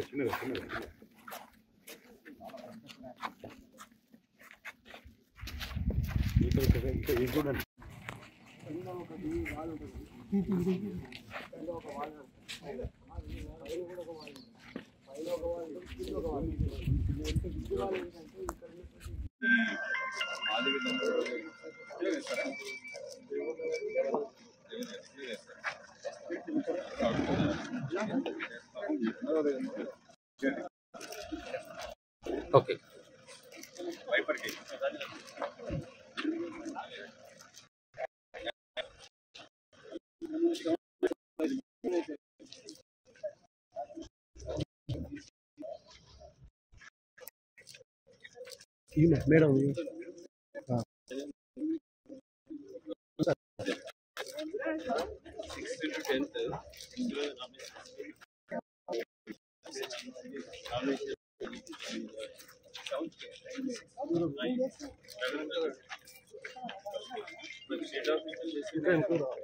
지나가 지나가 지나가 이거는 이네 매랑 이. 아. ఇంకా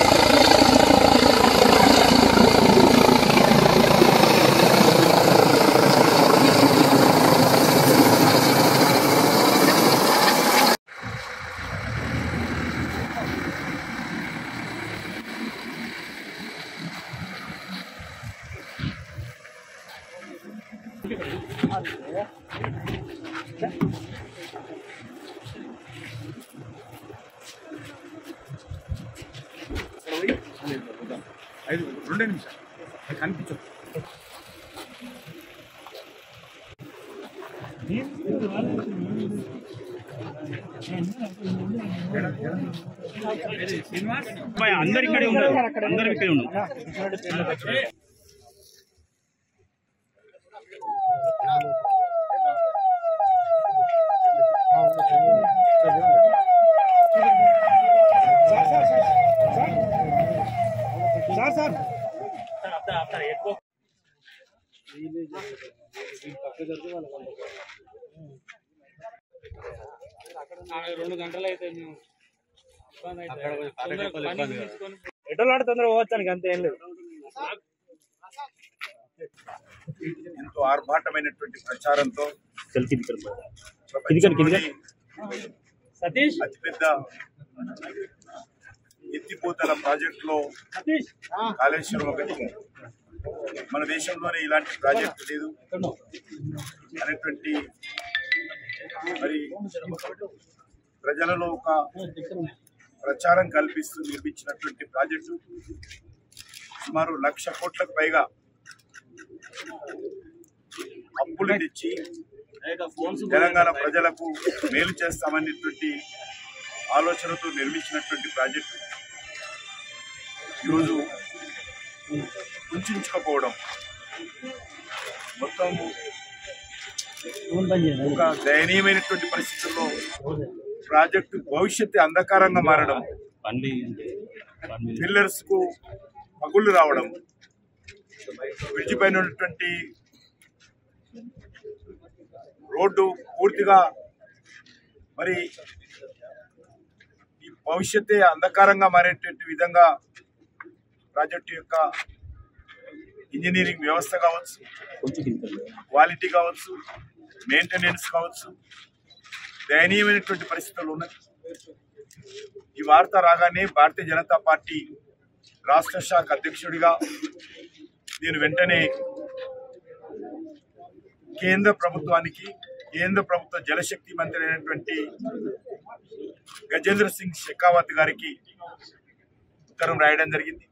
ఐదు రెండే నిమిషాలు కనిపించదు అందరు ఇక్కడే ఉన్నారు. అందరు ఇక్కడే ఉన్నారు. రెండు గంటలు అయితే మేము ఎటో నాడు తొందర పోవచ్చానికి అంతే ఏం లేదు ఎంతో ఆర్భాటమైనటువంటి ప్రచారంతో సతీష్. అతిపెద్ద ఎత్తిపోతల ప్రాజెక్టులో కాళేశ్వరం ఒకటి. మన దేశంలోనే ఇలాంటి ప్రాజెక్టు లేదు. అనేటువంటి మరి ప్రజలలో ఒక ప్రచారం కల్పిస్తూ నిర్మించినటువంటి ప్రాజెక్టు. సుమారు లక్ష కోట్లకు పైగా అప్పులు తెచ్చి తెలంగాణ ప్రజలకు మేలు చేస్తామనేటువంటి ఆలోచనతో నిర్మించినటువంటి ప్రాజెక్టు. ఈరోజు కుంచుకోవడం మొత్తం ఒక దయనీయమైనటువంటి పరిస్థితుల్లో ప్రాజెక్టు భవిష్యత్తు అంధకారంగా మారడం. పిల్లర్స్కు పగుళ్ళు రావడం. బ్రిడ్జి పైన ఉన్నటువంటి రోడ్డు పూర్తిగా మరి ఈ భవిష్యత్తే అంధకారంగా మారేటువంటి విధంగా ప్రాజెక్టు యొక్క ఇంజనీరింగ్ వ్యవస్థ కావచ్చు క్వాలిటీ కావచ్చు మెయింటెనెన్స్ కావచ్చు దయనీయమైనటువంటి పరిస్థితులు ఉన్నాయి. ఈ వార్త రాగానే భారతీయ జనతా పార్టీ రాష్ట్ర శాఖ అధ్యక్షుడిగా నేను వెంటనే కేంద్ర ప్రభుత్వానికి కేంద్ర ప్రభుత్వ జలశక్తి మంత్రి అయినటువంటి గజేంద్ర సింగ్ షెకావత్ గారికి ఉత్తరం రాయడం జరిగింది.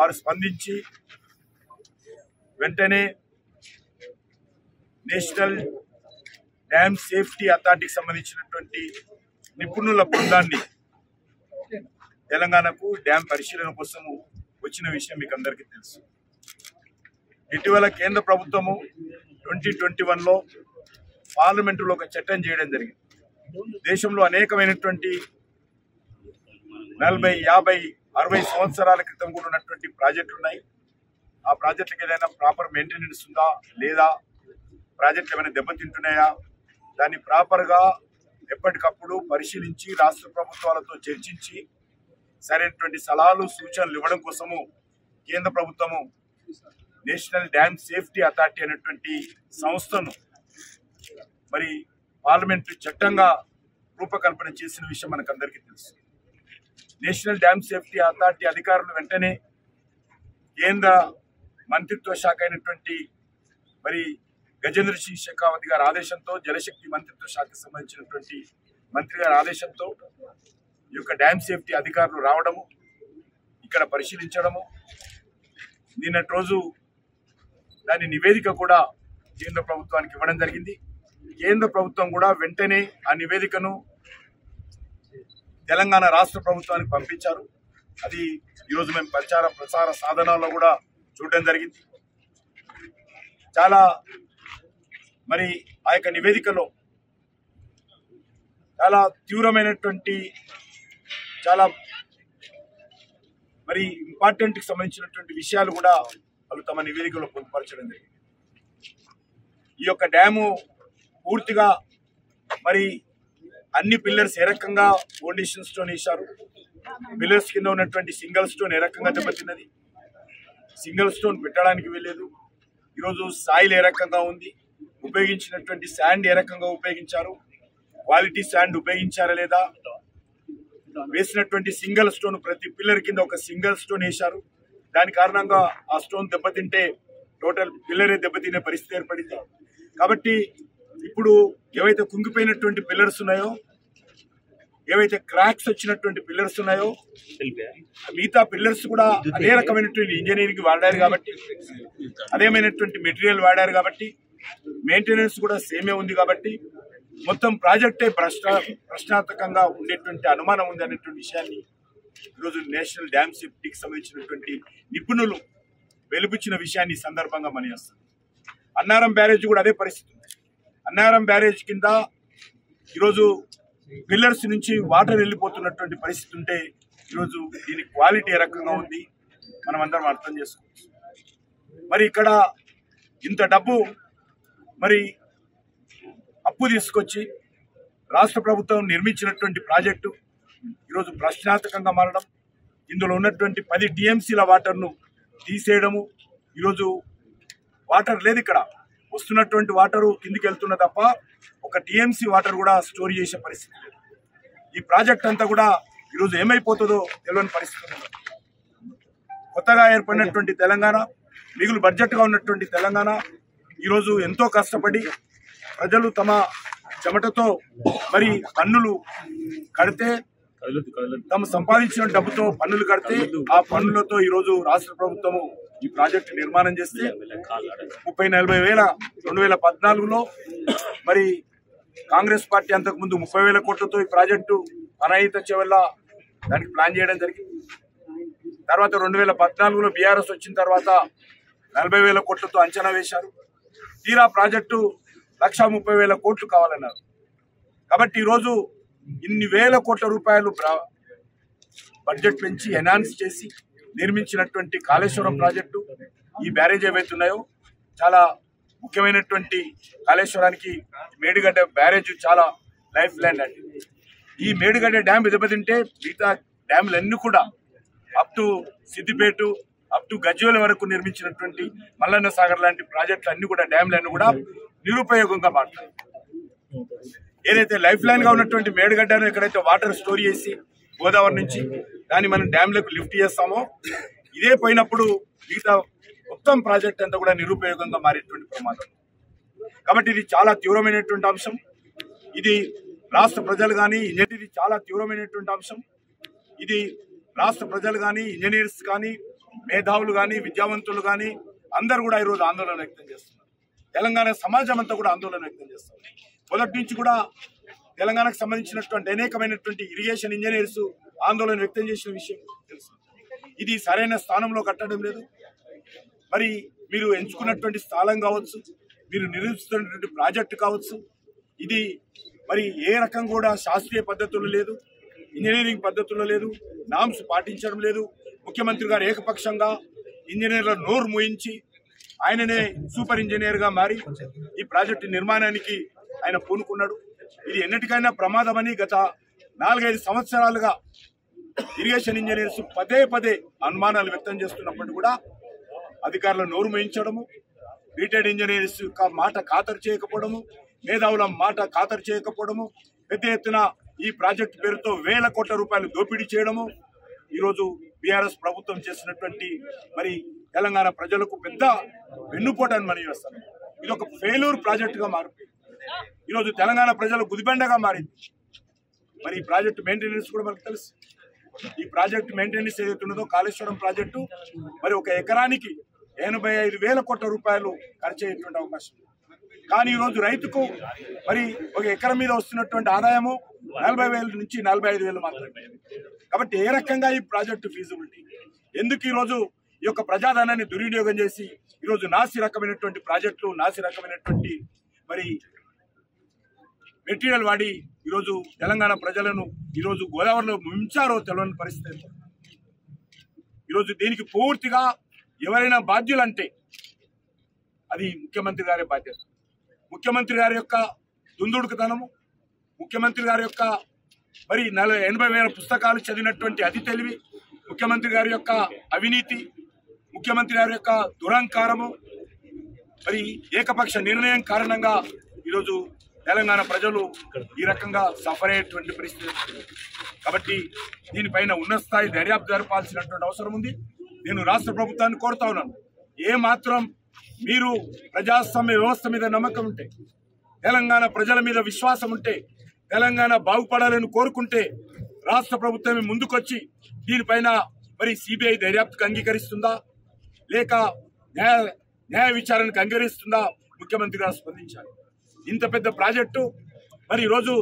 వారు స్పందించి వెంటనే నేషనల్ డ్యామ్ సేఫ్టీ అథారిటీకి సంబంధించినటువంటి నిపుణుల బృందాన్ని తెలంగాణకు డ్యామ్ పరిశీలన కోసము వచ్చిన విషయం మీకు అందరికీ తెలుసు. ఇటీవల కేంద్ర ప్రభుత్వము ట్వంటీ ట్వంటీ వన్లో పార్లమెంటులో ఒక చట్టం చేయడం జరిగింది. దేశంలో అనేకమైనటువంటి నలభై యాభై అరవై సంవత్సరాల క్రితం కూడా ఉన్నటువంటి ప్రాజెక్టులు ఉన్నాయి. ఆ ప్రాజెక్టులకు ఏదైనా ప్రాపర్ మెయింటెనెన్స్ ఉందా? లేదా? ప్రాజెక్టులు ఏమైనా దెబ్బతింటున్నాయా? దాన్ని ప్రాపర్గా ఎప్పటికప్పుడు పరిశీలించి రాష్ట్ర ప్రభుత్వాలతో చర్చించి సరైనటువంటి సలహాలు సూచనలు ఇవ్వడం కోసము కేంద్ర ప్రభుత్వము నేషనల్ డ్యామ్ సేఫ్టీ అథారిటీ అనేటువంటి సంస్థను మరి పార్లమెంటు చట్టంగా రూపకల్పన చేసిన విషయం మనకు అందరికీ తెలుసు. నేషనల్ డ్యామ్ సేఫ్టీ అథారిటీ అధికారులు వెంటనే కేంద్ర మంత్రిత్వ శాఖ అయినటువంటి మరి గజేంద్ర సింగ్ షెకావత్ గారి ఆదేశంతో జలశక్తి మంత్రిత్వ శాఖకు సంబంధించినటువంటి మంత్రి గారి ఆదేశంతో ఈ యొక్క డ్యామ్ సేఫ్టీ అధికారులు రావడము ఇక్కడ పరిశీలించడము. నిన్నటి రోజు దాని నివేదిక కూడా కేంద్ర ప్రభుత్వానికి ఇవ్వడం జరిగింది. కేంద్ర ప్రభుత్వం కూడా వెంటనే ఆ నివేదికను తెలంగాణ రాష్ట్ర ప్రభుత్వానికి పంపించారు. అది ఈరోజు మేము ప్రచార ప్రసార సాధనాల్లో కూడా చూడడం జరిగింది. చాలా మరి ఆ యొక్క నివేదికలో చాలా తీవ్రమైనటువంటి చాలా మరి ఇంపార్టెంట్కి సంబంధించినటువంటి విషయాలు కూడా వాళ్ళు తమ నివేదికలో పొందుపరచడం జరిగింది. ఈ యొక్క డ్యాము పూర్తిగా మరి అన్ని పిల్లర్స్ ఏ రకంగా ఫౌండేషన్ స్టోన్ వేశారు? పిల్లర్స్ కింద ఉన్నటువంటి సింగిల్ స్టోన్ ఏ రకంగా దెబ్బతిన్నది? సింగిల్ స్టోన్ పెట్టడానికి వెళ్ళలేదు ఈరోజు సాయిల్ ఏ రకంగా ఉంది? ఉపయోగించినటువంటి శాండ్ ఏ రకంగా ఉపయోగించారు? క్వాలిటీ శాండ్ ఉపయోగించారా లేదా? వేసినటువంటి సింగిల్ స్టోన్ ప్రతి పిల్లర్ కింద ఒక సింగిల్ స్టోన్ వేశారు. దాని కారణంగా ఆ స్టోన్ దెబ్బతింటే టోటల్ పిల్లరే దెబ్బతినే పరిస్థితి ఏర్పడింది. కాబట్టి ఇప్పుడు ఏవైతే కుంగిపోయినటువంటి పిల్లర్స్ ఉన్నాయో ఏవైతే క్రాక్స్ వచ్చినటువంటి పిల్లర్స్ ఉన్నాయో మిగతా పిల్లర్స్ కూడా అదే రకమైనటువంటి ఇంజనీరింగ్ వాడారు కాబట్టి అదేమైనటువంటి మెటీరియల్ వాడారు కాబట్టి మెయింటెనెన్స్ కూడా సేమే ఉంది కాబట్టి మొత్తం ప్రాజెక్టే ప్రశ్న ప్రశ్నార్థకంగా ఉండేటువంటి అనుమానం ఉంది అనేటువంటి విషయాన్ని ఈరోజు నేషనల్ డ్యామ్ సేఫ్టీకి సంబంధించినటువంటి నిపుణులు వెలుపుచ్చిన విషయాన్ని సందర్భంగా మనియేస్తుంది అన్నారం బ్యారేజ్ కూడా అదే పరిస్థితి అన్నారం బ్యారేజ్ కింద ఈరోజు పిల్లర్స్ నుంచి వాటర్ వెళ్ళిపోతున్నటువంటి పరిస్థితి ఉంటే ఈరోజు దీని క్వాలిటీ ఏ రకంగా ఉంది మనం అందరం అర్థం చేసుకోవచ్చు. మరి ఇక్కడ ఇంత డబ్బు మరి అప్పు తీసుకొచ్చి రాష్ట్ర ప్రభుత్వం నిర్మించినటువంటి ప్రాజెక్టు ఈరోజు ప్రశ్నార్థకంగా మారడం ఇందులో ఉన్నటువంటి పది టీఎంసీల వాటర్ను తీసేయడము ఈరోజు వాటర్ లేదు ఇక్కడ. వస్తున్నటువంటి వాటర్ కిందికి వెళ్తున్న తప్ప ఒక టీఎంసీ వాటర్ కూడా స్టోర్ చేసే పరిస్థితి లేదు. ఈ ప్రాజెక్ట్ అంతా కూడా ఈరోజు ఏమైపోతుందో తెలియని పరిస్థితి కొత్తగా ఏర్పడినటువంటి తెలంగాణ మిగులు బడ్జెట్గా ఉన్నటువంటి తెలంగాణ ఈరోజు ఎంతో కష్టపడి ప్రజలు తమ చెమటతో మరి పన్నులు కడితే తాము సంపాదించిన డబ్బుతో పన్నులు కడితే ఆ పన్నులతో ఈరోజు రాష్ట్ర ప్రభుత్వము ఈ ప్రాజెక్టు నిర్మాణం చేస్తే ముప్పై నలభై వేల రెండు వేల పద్నాలుగులో మరి కాంగ్రెస్ పార్టీ అంతకు ముందు ముప్పై వేల కోట్లతో ఈ ప్రాజెక్టు అనాయిత వల్ల దానికి ప్లాన్ చేయడం జరిగింది. తర్వాత రెండు వేల పద్నాలుగులో బీఆర్ఎస్ వచ్చిన తర్వాత నలభై వేల కోట్లతో అంచనా వేశారు. తీరా ప్రాజెక్టు లక్ష ముప్పై వేల కోట్లు కావాలన్నారు. కాబట్టి ఈరోజు ఇన్ని వేల కోట్ల రూపాయలు బడ్జెట్ పెంచి ఎనాన్స్ చేసి నిర్మించినటువంటి కాళేశ్వరం ప్రాజెక్టు ఈ బ్యారేజ్ ఏవైతే ఉన్నాయో చాలా ముఖ్యమైనటువంటి కాళేశ్వరానికి మేడిగడ్డ బ్యారేజ్ చాలా లైఫ్ లైన్ అండి. ఈ మేడిగడ్డ డ్యామ్ దెబ్బతింటే మిగతా డ్యాములన్నీ కూడా up to Siddipet up to గజ్వేల వరకు నిర్మించినటువంటి మల్లన్న సాగర్ లాంటి ప్రాజెక్టులు అన్ని కూడా డ్యాములన్నీ కూడా నిరుపయోగంగా మారుతాయి. ఏదైతే లైఫ్ లైన్గా ఉన్నటువంటి మేడిగడ్డను ఎక్కడైతే వాటర్ స్టోర్ చేసి గోదావరి నుంచి దాన్ని మనం డ్యామ్లకు లిఫ్ట్ చేస్తామో. ఇదే పోయినప్పుడు మిగతా మొత్తం ప్రాజెక్ట్ అంతా కూడా నిరుపయోగంగా మారేటువంటి ప్రమాదం. కాబట్టి ఇది చాలా తీవ్రమైనటువంటి అంశం. ఇది రాష్ట్ర ప్రజలు కానీ ఇది చాలా తీవ్రమైనటువంటి అంశం. ఇది రాష్ట్ర ప్రజలు కానీ ఇంజనీర్స్ కానీ మేధావులు కానీ విద్యావంతులు కానీ అందరూ కూడా ఈరోజు ఆందోళన వ్యక్తం చేస్తున్నారు. తెలంగాణ సమాజం అంతా కూడా ఆందోళన వ్యక్తం చేస్తుంది. మొదటి నుంచి కూడా తెలంగాణకు సంబంధించినటువంటి అనేకమైనటువంటి ఇరిగేషన్ ఇంజనీర్స్ ఆందోళన వ్యక్తం చేసిన విషయం తెలుసు. ఇది సరైన స్థానంలో కట్టడం లేదు. మరి మీరు ఎంచుకున్నటువంటి స్థలం కావచ్చు మీరు నిర్మిస్తున్నటువంటి ప్రాజెక్టు కావచ్చు ఇది మరి ఏ రకం కూడా శాస్త్రీయ పద్ధతుల్లో లేదు ఇంజనీరింగ్ పద్ధతుల్లో లేదు నామ్స్ పాటించడం లేదు. ముఖ్యమంత్రి గారు ఏకపక్షంగా ఇంజనీర్ల నోరు మోయించి ఆయననే సూపర్ ఇంజనీర్గా మారి ఈ ప్రాజెక్టు నిర్మాణానికి ఆయన పూనుకున్నాడు. ఇది ఎన్నిటికైనా ప్రమాదమని గత నాలుగైదు సంవత్సరాలుగా ఇరిగేషన్ ఇంజనీర్స్ పదే పదే అనుమానాలు వ్యక్తం చేస్తున్నప్పుడు కూడా అధికారులు నోరు మేయించడము రిటైర్డ్ ఇంజనీర్స్ మాట ఖాతరు చేయకపోవడము మేధావుల మాట ఖాతరు చేయకపోవడము పెద్ద ఎత్తున ఈ ప్రాజెక్టు పేరుతో వేల కోట్ల రూపాయలు దోపిడీ చేయడము ఈరోజు బీఆర్ఎస్ ప్రభుత్వం చేసినటువంటి మరి తెలంగాణ ప్రజలకు పెద్ద వెన్నుపోటాన్ని మనం చేస్తాం ఇది ఒక ఫెయిల్యూర్ ప్రాజెక్టుగా మారిపోయింది ఈరోజు తెలంగాణ ప్రజలు గుదిబండగా మారింది. మరి ఈ ప్రాజెక్టు మెయింటెనెన్స్ కూడా మనకు తెలుసు. ఈ ప్రాజెక్టు మెయింటెనెన్స్ ఏదైతే ఉన్నదో కాళేశ్వరం ప్రాజెక్టు మరి ఒక ఎకరానికి ఎనభై ఐదు వేల కోట్ల రూపాయలు ఖర్చు అయ్యేటువంటి అవకాశం కానీ ఈరోజు రైతుకు మరి ఒక ఎకరం మీద వస్తున్నటువంటి ఆదాయము నలభై వేల నుంచి నలభై ఐదు వేలు మాత్రమే. కాబట్టి ఏ రకంగా ఈ ప్రాజెక్టు ఫీజిబిలిటీ ఎందుకు ఈరోజు ఈ యొక్క ప్రజాధనాన్ని దుర్వినియోగం చేసి ఈరోజు నాసి రకమైనటువంటి ప్రాజెక్టులు నాసి రకమైనటువంటి మరి మెటీరియల్ వాడి ఈరోజు తెలంగాణ ప్రజలను ఈరోజు గోదావరిలో మించారో తెలవని పరిస్థితి ఈరోజు దీనికి పూర్తిగా ఎవరైనా బాధ్యులంటే అది ముఖ్యమంత్రి గారి బాధ్యత. ముఖ్యమంత్రి గారి యొక్క దుందుడుకుతనము ముఖ్యమంత్రి గారి యొక్క మరి నలభై ఎనభై వేల పుస్తకాలు చదివినటువంటి అతి తెలివి ముఖ్యమంత్రి గారి యొక్క అవినీతి ముఖ్యమంత్రి గారి యొక్క దురహంకారము మరి ఏకపక్ష నిర్ణయం కారణంగా ఈరోజు తెలంగాణ ప్రజలు ఈ రకంగా సఫర్ అయ్యేటువంటి పరిస్థితి కాబట్టి దీనిపైన ఉన్నత స్థాయి దర్యాప్తు జరపాల్సినటువంటి అవసరం ఉంది. నేను రాష్ట్ర ప్రభుత్వాన్ని కోరుతా ఉన్నాను. ఏ మాత్రం మీరు ప్రజాస్వామ్య వ్యవస్థ మీద నమ్మకం ఉంటే తెలంగాణ ప్రజల మీద విశ్వాసం ఉంటే తెలంగాణ బాగుపడాలని కోరుకుంటే రాష్ట్ర ప్రభుత్వమే ముందుకొచ్చి దీనిపైన మరి సిబిఐ దర్యాప్తుకు అంగీకరిస్తుందా? లేక న్యాయ న్యాయ విచారణకు అంగీకరిస్తుందా? ముఖ్యమంత్రి గారు స్పందించాలి. ఇంత పెద్ద ప్రాజెక్టు మరి ఈరోజు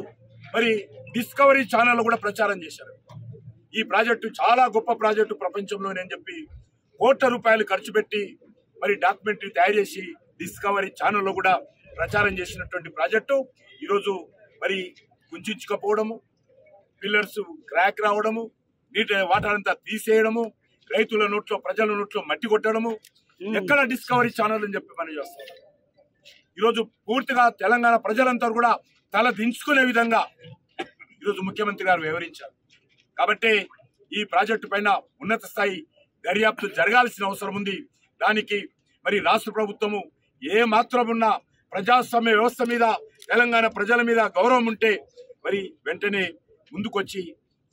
మరి డిస్కవరీ ఛానల్ కూడా ప్రచారం చేశారు. ఈ ప్రాజెక్టు చాలా గొప్ప ప్రాజెక్టు ప్రపంచంలోనే అని చెప్పి కోట్ల రూపాయలు ఖర్చు పెట్టి మరి డాక్యుమెంటరీ తయారు చేసి డిస్కవరీ ఛానల్లో కూడా ప్రచారం చేసినటువంటి ప్రాజెక్టు. ఈరోజు మరి కుంచుకపోవడము పిల్లర్స్ క్రాక్ రావడము నీటి వాటర్ అంతా తీసేయడము రైతుల నోట్లో ప్రజల నోట్లో మట్టి కొట్టడము ఎక్కడ డిస్కవరీ ఛానల్ అని చెప్పి మనం చేస్తాం ఈరోజు పూర్తిగా తెలంగాణ ప్రజలంతా కూడా తల దించుకునే విధంగా ఈరోజు ముఖ్యమంత్రి గారు వివరించారు కాబట్టి ఈ ప్రాజెక్టు పైన ఉన్నత స్థాయి దర్యాప్తు జరగాల్సిన అవసరం ఉంది. దానికి మరి రాష్ట్ర ప్రభుత్వము ఏ మాత్రం ప్రజాస్వామ్య వ్యవస్థ మీద తెలంగాణ ప్రజల మీద గౌరవం ఉంటే మరి వెంటనే ముందుకొచ్చి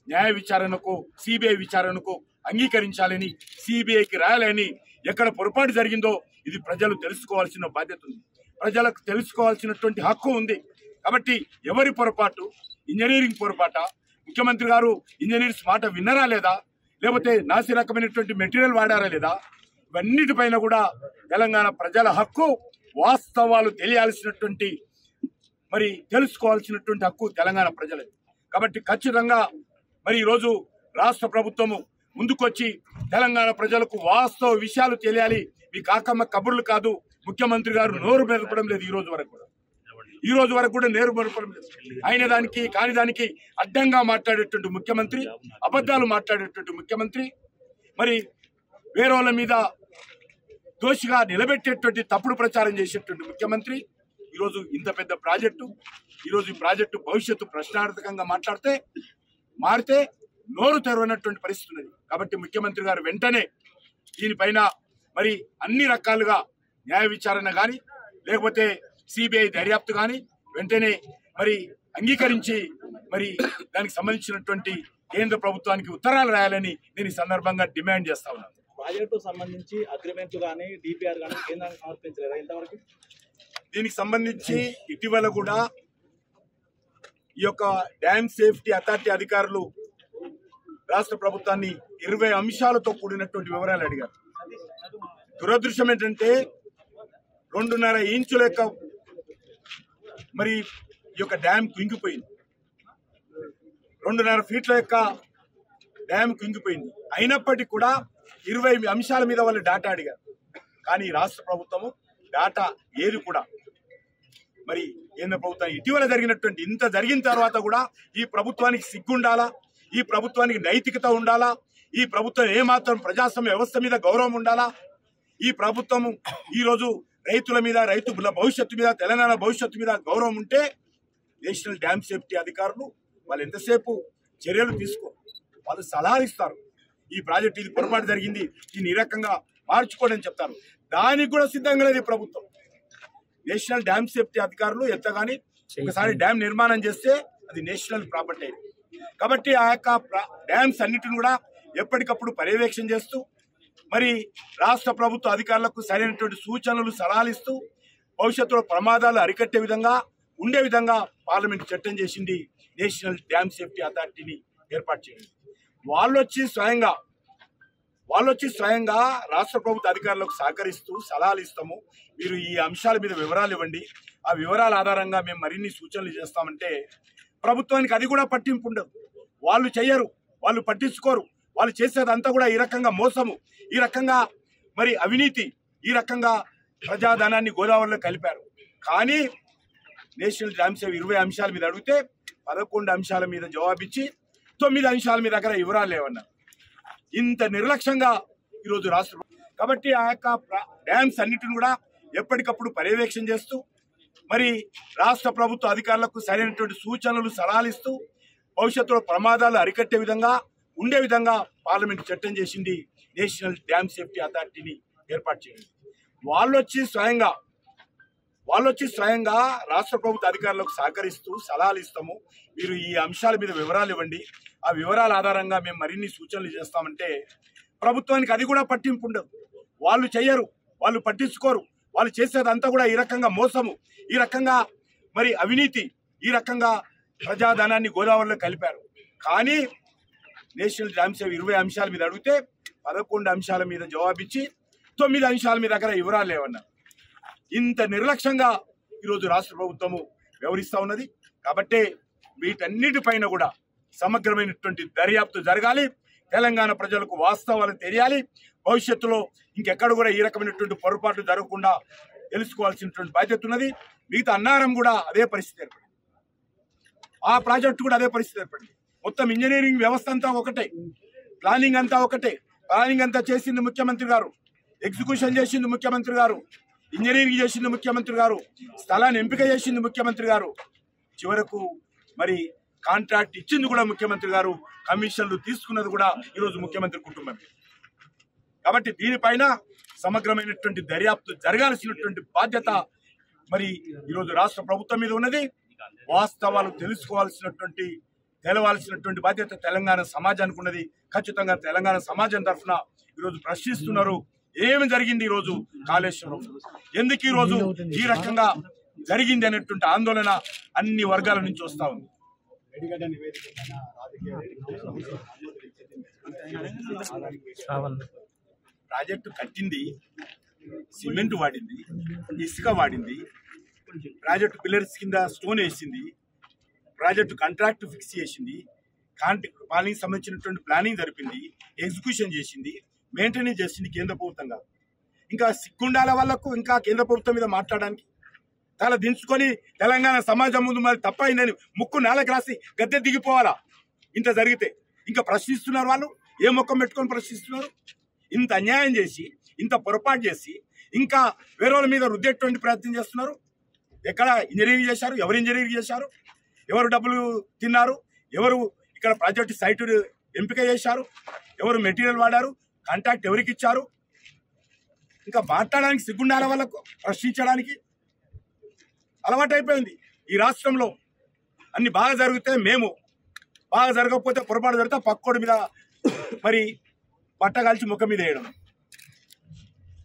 న్యాయ విచారణకు సిబిఐ విచారణకు అంగీకరించాలని సిబిఐకి రాయాలని ఎక్కడ పొరపాటు జరిగిందో ఇది ప్రజలు తెలుసుకోవాల్సిన బాధ్యత ఉంది. ప్రజలకు తెలుసుకోవాల్సినటువంటి హక్కు ఉంది. కాబట్టి ఎవరి పొరపాటు? ఇంజనీరింగ్ పొరపాట? ముఖ్యమంత్రి గారు ఇంజనీర్స్ మాట విన్నరా లేదా? లేకపోతే నాసి రకమైనటువంటి మెటీరియల్ వాడారా లేదా? ఇవన్నిటిపైన కూడా తెలంగాణ ప్రజల హక్కు వాస్తవాలు తెలియాల్సినటువంటి మరి తెలుసుకోవాల్సినటువంటి హక్కు తెలంగాణ ప్రజలది. కాబట్టి ఖచ్చితంగా మరి ఈరోజు రాష్ట్ర ప్రభుత్వము ముందుకొచ్చి తెలంగాణ ప్రజలకు వాస్తవ విషయాలు తెలియాలి. మీ కాకమ్మ కబుర్లు కాదు. ముఖ్యమంత్రి గారు నోరు మెదపడం లేదు ఈ రోజు వరకు కూడా. ఈ రోజు వరకు కూడా నేరు మరపడం లేదు. అయిన దానికి కాని దానికి అడ్డంగా మాట్లాడేటువంటి ముఖ్యమంత్రి అబద్ధాలు మాట్లాడేటువంటి ముఖ్యమంత్రి మరి వేరే వాళ్ళ మీద దోషిగా నిలబెట్టేటువంటి తప్పుడు ప్రచారం చేసేటువంటి ముఖ్యమంత్రి ఈరోజు ఇంత పెద్ద ప్రాజెక్టు ఈరోజు ఈ ప్రాజెక్టు భవిష్యత్తు ప్రశ్నార్థకంగా మాట్లాడితే మారితే నోరు తెరవనటువంటి పరిస్థితి ఉన్నది. కాబట్టి ముఖ్యమంత్రి గారు వెంటనే దీనిపైన మరి అన్ని రకాలుగా న్యాయ విచారణ కానీ లేకపోతే సిబిఐ దర్యాప్తు కానీ వెంటనే మరి అంగీకరించి మరి దానికి సంబంధించినటువంటి కేంద్ర ప్రభుత్వానికి ఉత్తరాలు రాయాలని నేను ఈ సందర్భంగా డిమాండ్ చేస్తా ఉన్నాను. ప్రాజెక్టు సంబంధించి అగ్రిమెంట్ కానీ డిపిఆర్ కానీ కేంద్రానికి సమర్పించలేదా ఇంతవరకు? దీనికి సంబంధించి ఇటీవల కూడా ఈ యొక్క డ్యామ్ సేఫ్టీ అథారిటీ అధికారులు రాష్ట్ర ప్రభుత్వాన్ని ఇరవై అంశాలతో కూడినటువంటి వివరాలు అడిగారు. దురదృష్టం ఏంటంటే రెండున్నర ఇంచుల యొక్క మరి ఈ యొక్క డ్యామ్ కుంగిపోయింది రెండున్నర ఫీట్ల యొక్క డ్యామ్ కుంగిపోయింది అయినప్పటికీ కూడా ఇరవై అంశాల మీద వాళ్ళు డాటా అడిగారు. కానీ రాష్ట్ర ప్రభుత్వము డాటా ఏది కూడా మరి కేంద్ర ప్రభుత్వం ఇటీవల జరిగినటువంటి ఇంత జరిగిన తర్వాత కూడా ఈ ప్రభుత్వానికి సిగ్గుండాలా? ఈ ప్రభుత్వానికి నైతికత ఉండాలా? ఈ ప్రభుత్వం ఏమాత్రం ప్రజాస్వామ్య వ్యవస్థ మీద గౌరవం ఉండాలా? ఈ ప్రభుత్వము ఈరోజు రైతుల మీద రైతు భవిష్యత్తు మీద తెలంగాణ భవిష్యత్తు మీద గౌరవం ఉంటే నేషనల్ డ్యామ్ సేఫ్టీ అధికారులు వాళ్ళు ఎంతసేపు చర్యలు తీసుకో వాళ్ళు సలహాలు ఇస్తారు. ఈ ప్రాజెక్ట్ ఇది పొరపాటు జరిగింది దీన్ని ఈ రకంగా మార్చుకోండి అని చెప్తారు. దానికి కూడా సిద్ధంగా లేదు ప్రభుత్వం. నేషనల్ డ్యామ్ సేఫ్టీ అధికారులు ఎంతగాని ఒకసారి డ్యామ్ నిర్మాణం చేస్తే అది నేషనల్ ప్రాపర్టీ. అయింది కాబట్టి ఆ యొక్క డ్యామ్స్ అన్నిటిని కూడా ఎప్పటికప్పుడు పర్యవేక్షణ చేస్తూ మరి రాష్ట్ర ప్రభుత్వ అధికారులకు సరైనటువంటి సూచనలు సలహాలు ఇస్తూ భవిష్యత్తులో ప్రమాదాలు అరికట్టే విధంగా ఉండే విధంగా పార్లమెంట్ చట్టం చేసింది నేషనల్ డ్యామ్ సేఫ్టీ అథారిటీని ఏర్పాటు చేయండి వాళ్ళు వచ్చి స్వయంగా వాళ్ళు వచ్చి స్వయంగా రాష్ట్ర ప్రభుత్వ అధికారులకు సహకరిస్తూ సలహాలు ఇస్తాము. మీరు ఈ అంశాల మీద వివరాలు ఇవ్వండి. ఆ వివరాల ఆధారంగా మేము మరిన్ని సూచనలు చేస్తామంటే ప్రభుత్వానికి అది కూడా పట్టింపు ఉండదు. వాళ్ళు చెయ్యరు వాళ్ళు పట్టించుకోరు. వాళ్ళు చేసేదంతా కూడా ఈ రకంగా మోసము ఈ రకంగా మరి అవినీతి ఈ రకంగా ప్రజాధనాన్ని గోదావరిలో కలిపారు. కానీ నేషనల్ డ్యామ్ ఇరవై అంశాల మీద అడిగితే పదకొండు అంశాల మీద జవాబిచ్చి తొమ్మిది అంశాల మీద దగ్గర వివరాలు లేవన్నారు ఇంత నిర్లక్ష్యంగా ఈరోజు రాష్ట్ర కాబట్టి ఆ యొక్క డ్యామ్స్ అన్నిటిని కూడా ఎప్పటికప్పుడు పర్యవేక్షణ చేస్తూ మరి రాష్ట్ర ప్రభుత్వ అధికారులకు సరైనటువంటి సూచనలు సలహాలు ఇస్తూ భవిష్యత్తులో ప్రమాదాలు అరికట్టే విధంగా ఉండే విధంగా పార్లమెంట్ చట్టం చేసింది నేషనల్ డ్యామ్ సేఫ్టీ అథారిటీని ఏర్పాటు చేయండి వాళ్ళు వచ్చి స్వయంగా వాళ్ళు వచ్చి స్వయంగా రాష్ట్ర ప్రభుత్వ అధికారులకు సహకరిస్తూ సలహాలు ఇస్తాము. మీరు ఈ అంశాల మీద వివరాలు ఇవ్వండి. ఆ వివరాల ఆధారంగా మేము మరిన్ని సూచనలు చేస్తామంటే ప్రభుత్వానికి అది కూడా పట్టింపు ఉండదు. వాళ్ళు చెయ్యరు వాళ్ళు పట్టించుకోరు. వాళ్ళు చేసేదంతా కూడా ఈ రకంగా మోసము. ఈ రకంగా మరి అవినీతి ఈ రకంగా ప్రజాధనాన్ని గోదావరిలో కలిపారు. కానీ నేషనల్ డ్యామ్ ఇరవై అంశాల మీద అడిగితే పదకొండు అంశాల మీద జవాబిచ్చి తొమ్మిది అంశాల మీద దగ్గర వివరాలు లేవన్నారు ఇంత నిర్లక్ష్యంగా ఈరోజు రాష్ట్ర ప్రభుత్వము వ్యవహరిస్తూ ఉన్నది. కాబట్టే వీటన్నిటిపైన కూడా సమగ్రమైనటువంటి దర్యాప్తు జరగాలి. తెలంగాణ ప్రజలకు వాస్తవాలు తెలియాలి. భవిష్యత్తులో ఇంకెక్కడ కూడా ఈ రకమైనటువంటి పొరపాటు జరగకుండా తెలుసుకోవాల్సినటువంటి బాధ్యత ఉన్నది. మిగతా అన్నారం కూడా అదే పరిస్థితి ఏర్పడింది. ఆ ప్రాజెక్టు కూడా అదే పరిస్థితి ఏర్పడింది. మొత్తం ఇంజనీరింగ్ వ్యవస్థ అంతా ఒకటే. ప్లానింగ్ అంతా ఒకటే. ప్లానింగ్ అంతా చేసింది ముఖ్యమంత్రి గారు. ఎగ్జిక్యూషన్ చేసింది ముఖ్యమంత్రి గారు. ఇంజనీరింగ్ చేసింది ముఖ్యమంత్రి గారు. స్థలాన్ని ఎంపిక చేసింది ముఖ్యమంత్రి గారు. చివరకు మరి కాంట్రాక్ట్ ఇచ్చింది కూడా ముఖ్యమంత్రి గారు. కమిషన్లు తీసుకున్నది కూడా ఈరోజు ముఖ్యమంత్రి కుటుంబం కాబట్టి దీనిపైన సమగ్రమైనటువంటి దర్యాప్తు జరగాల్సినటువంటి బాధ్యత మరి ఈరోజు రాష్ట్ర ప్రభుత్వం మీద ఉన్నది. వాస్తవాలు తెలుసుకోవాల్సినటువంటి తెలవాల్సినటువంటి బాధ్యత తెలంగాణ సమాజానికి ఉన్నది ఖచ్చితంగా తెలంగాణ సమాజం తరఫున ఈరోజు ప్రశ్నిస్తున్నారు. ఏమి జరిగింది ఈరోజు కాళేశ్వరం? ఎందుకు ఈరోజు ఈ రకంగా జరిగింది అనేటువంటి ఆందోళన అన్ని వర్గాల నుంచి వస్తా ఉంది. ప్రాజెక్టు కట్టింది సిమెంట్ వాడింది ఇసుక వాడింది ప్రాజెక్టు పిల్లర్స్ కింద స్టోన్ వేసింది ప్రాజెక్టు కాంట్రాక్ట్ ఫిక్స్ చేసింది. కాంట్రాక్ట్ ప్లానింగ్ సంబంధించినటువంటి ప్లానింగ్ జరిపింది ఎగ్జిక్యూషన్ చేసింది మెయింటెనెన్స్ చేసింది కేంద్ర ప్రభుత్వం కాదు. ఇంకా సిగ్గుండాల వాళ్ళకు ఇంకా కేంద్ర ప్రభుత్వం మీద మాట్లాడడానికి తల దించుకొని తెలంగాణ సమాజం ముందు మరి తప్పైందని ముక్కు నేలకు రాసి గద్దె దిగిపోవాలా? ఇంత జరిగితే ఇంకా ప్రశ్నిస్తున్నారు వాళ్ళు? ఏ ముఖం పెట్టుకొని ప్రశ్నిస్తున్నారు? ఇంత అన్యాయం చేసి ఇంత పొరపాటు చేసి ఇంకా వేరే వాళ్ళ మీద రుద్దేటువంటి ప్రయత్నం చేస్తున్నారు? ఎక్కడ ఇంజనీరింగ్ చేశారు? ఎవరు ఇంజనీరింగ్ చేశారు? ఎవరు డబ్బులు తిన్నారు ఎవరు ఇక్కడ ప్రాజెక్ట్ సైట్ ఎంపిక చేశారు ఎవరు మెటీరియల్ వాడారు కాంటాక్ట్ ఎవరికి ఇచ్చారు? ఇంకా మాట్లాడడానికి సిగ్గుండాల వాళ్ళకు ప్రశ్నించడానికి? అలవాటైపోయింది. ఈ రాష్ట్రంలో అన్ని బాగా జరిగితే మేము బాగా జరగకపోతే పొరపాటు జరిగితే పక్కోడి మీద మరి పట్ట కాల్చి ముఖం మీద వేయడం.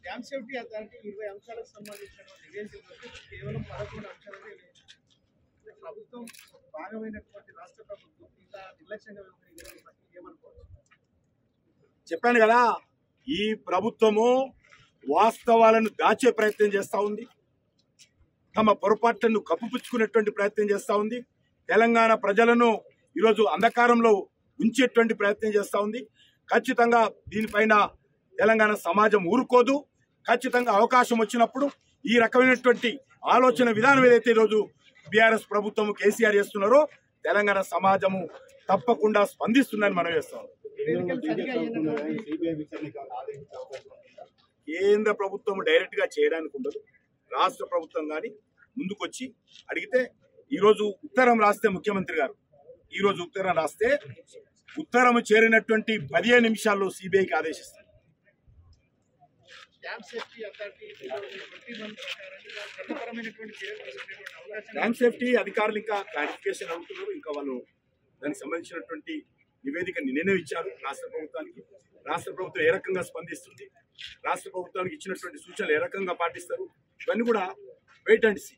డ్యామ్ సేఫ్టీ అథారిటీ ఇరవై అంశాలకు సంబంధించిన కేవలం పదకొండు అంశాలనే ప్రభుత్వం భాగమైనటువంటి రాష్ట్ర ప్రభుత్వం ఇంత నిర్లక్ష్యంగా ఏమనుకోవచ్చు? చెప్పాను కదా ఈ ప్రభుత్వము వాస్తవాలను దాచే ప్రయత్నం చేస్తూ ఉంది. తమ పొరపాట్లను కప్పుపుచ్చుకునేటువంటి ప్రయత్నం చేస్తూ ఉంది. తెలంగాణ ప్రజలను ఈరోజు అంధకారంలో ఉంచేటువంటి ప్రయత్నం చేస్తూ ఉంది. ఖచ్చితంగా దీనిపైన తెలంగాణ సమాజం ఊరుకోదు. ఖచ్చితంగా అవకాశం వచ్చినప్పుడు ఈ రకమైనటువంటి ఆలోచన విధానం ఏదైతే ఈరోజు బీఆర్ఎస్ ప్రభుత్వం కేసీఆర్ చేస్తున్నారో తెలంగాణ సమాజము తప్పకుండా స్పందిస్తుందని మనం చేస్తాం. కేంద్ర ప్రభుత్వం డైరెక్ట్గా చేయడానికి ఉండదు. రాష్ట్ర ప్రభుత్వం కానీ ముందుకొచ్చి అడిగితే ఈరోజు ఉత్తరం రాస్తే ముఖ్యమంత్రి గారు. ఈరోజు ఉత్తరం రాస్తే ఉత్తరం చేరినటువంటి పదిహేను నిమిషాల్లో సిబిఐకి ఆదేశిస్తారు dam safety authority twenty one ప్రకారంగా చట్టపరమైనటువంటి చర్యలు డ్యామ్ సేఫ్టీ అధికారులు ఇంకా క్లారిఫికేషన్ అవుతున్నారు ఇంకా వాళ్ళు దానికి సంబంధించినటువంటి నివేదిక నిన్నే ఇచ్చారు రాష్ట్ర ప్రభుత్వానికి. రాష్ట్ర ప్రభుత్వం ఏ రకంగా స్పందిస్తుంది? రాష్ట్ర ప్రభుత్వానికి ఇచ్చినటువంటి సూచనలు ఏ రకంగా పాటిస్తారు? ఇవన్నీ కూడా వెయిట్ అండ్ సీ